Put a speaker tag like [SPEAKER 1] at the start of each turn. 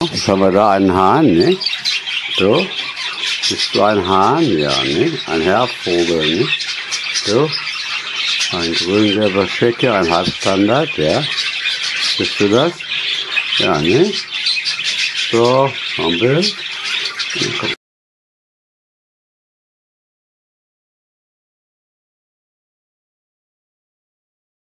[SPEAKER 1] Jetzt haben wir da? Einen Hahn, ne? So. Bist du ein Hahn? Ja, ne? Ein Herrvogel, ne? So. Ein grün-gelber Schäcke, ein Halbstandard, ja. Bist du das? Ja, ne? So, ein